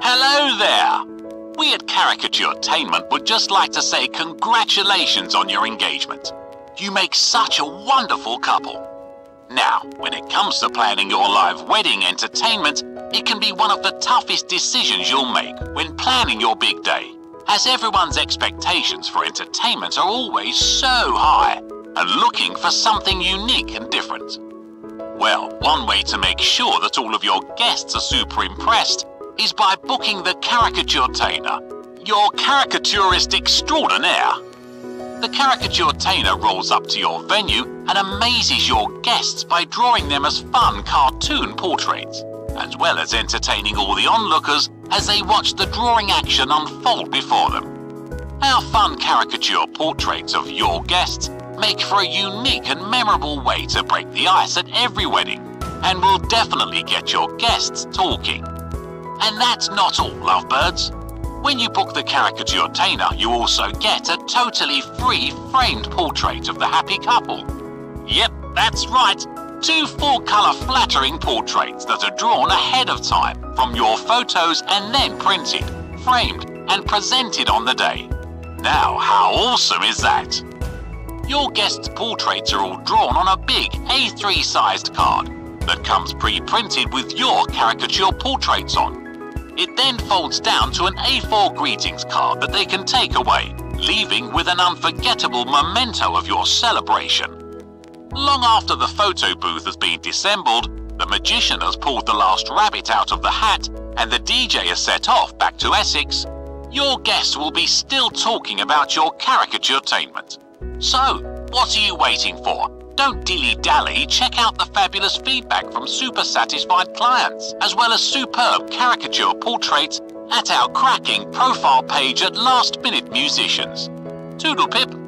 Hello there! We at Caricaturetainment would just like to say congratulations on your engagement. You make such a wonderful couple. Now, when it comes to planning your live wedding entertainment, it can be one of the toughest decisions you'll make when planning your big day, as everyone's expectations for entertainment are always so high and looking for something unique and different. Well, one way to make sure that all of your guests are super impressed is by booking the Caricaturetainer, your caricaturist extraordinaire. The Caricaturetainer rolls up to your venue and amazes your guests by drawing them as fun cartoon portraits, as well as entertaining all the onlookers as they watch the drawing action unfold before them. Our fun caricature portraits of your guests make for a unique and memorable way to break the ice at every wedding, and will definitely get your guests talking. And that's not all, lovebirds. When you book the caricature Caricaturetainer, you also get a totally free framed portrait of the happy couple. Yep, that's right. Two full-colour flattering portraits that are drawn ahead of time from your photos and then printed, framed and presented on the day. Now, how awesome is that? Your guests' portraits are all drawn on a big A3-sized card that comes pre-printed with your caricature portraits on. It then folds down to an A4 greetings card that they can take away, leaving with an unforgettable memento of your celebration. Long after the photo booth has been disassembled, the magician has pulled the last rabbit out of the hat, and the DJ has set off back to Essex, your guests will be still talking about your caricaturetainment. So, what are you waiting for? Don't dilly-dally, check out the fabulous feedback from super satisfied clients, as well as superb caricature portraits at our cracking profile page at Last Minute Musicians. Toodle pip